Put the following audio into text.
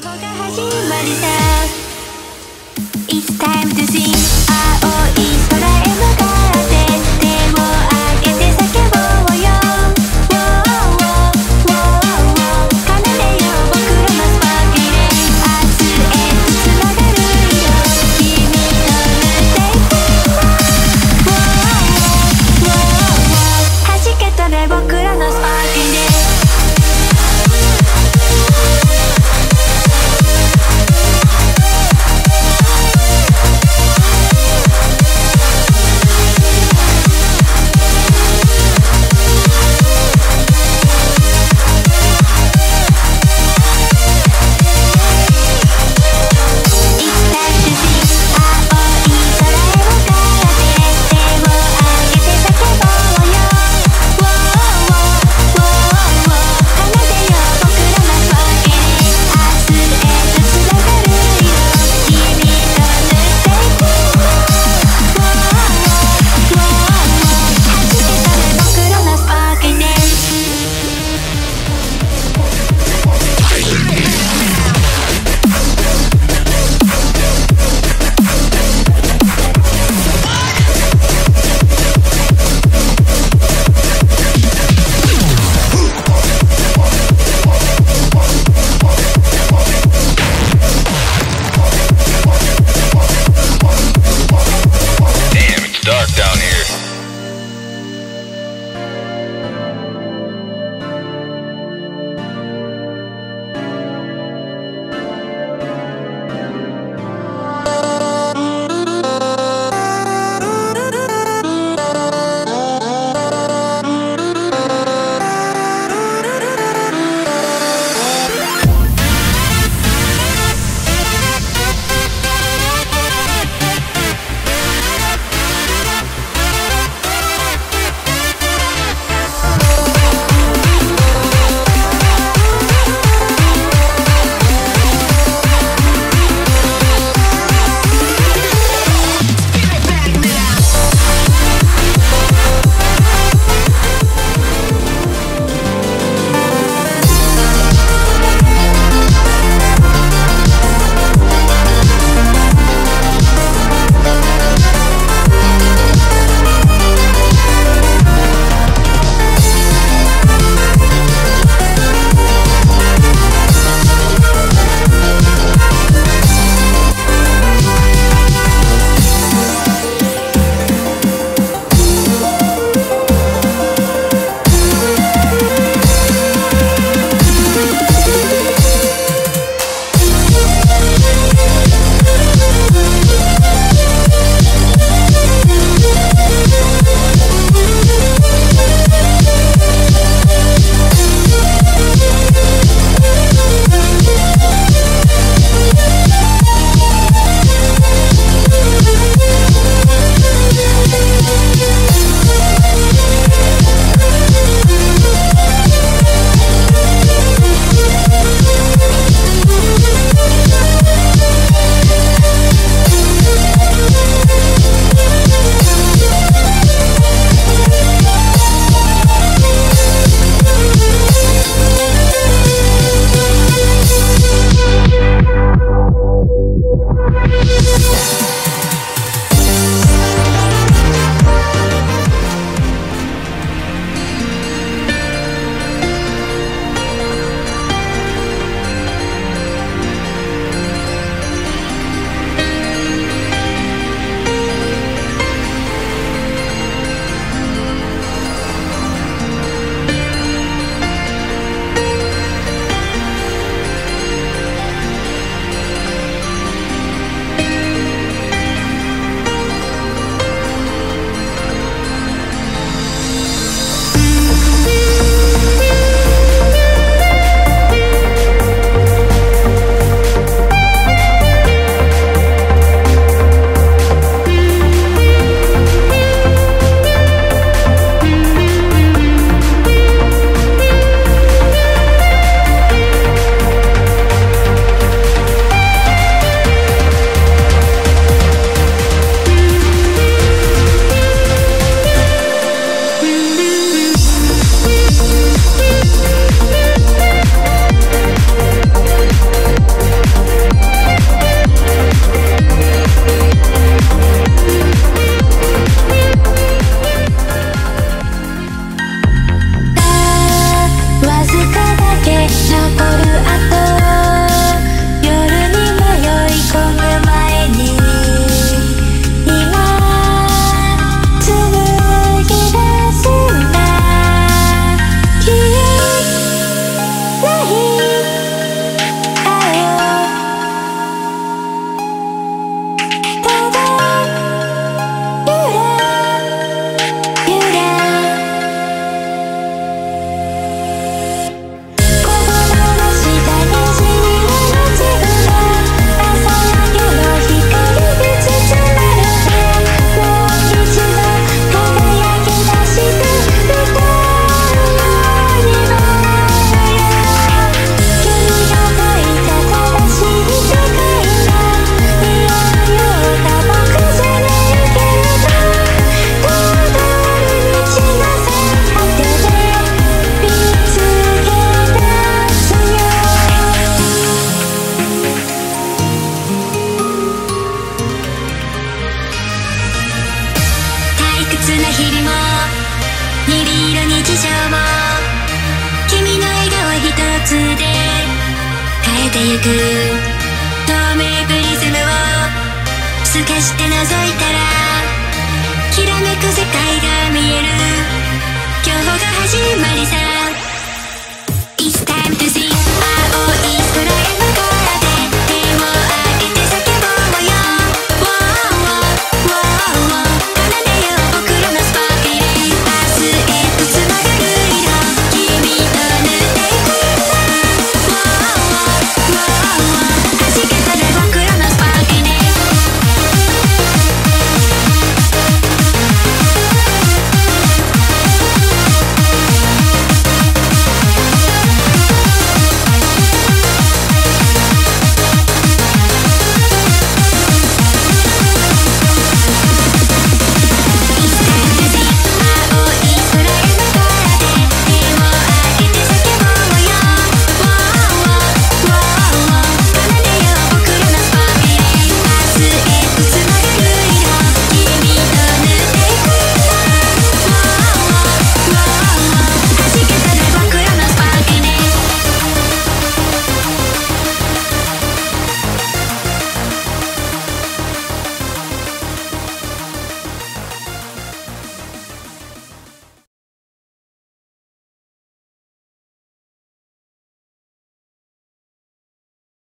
が始まりく透明プリズムを透かして覗いたらきらめく世界が見える。今日が始まりさ。It's time to see 青い空へ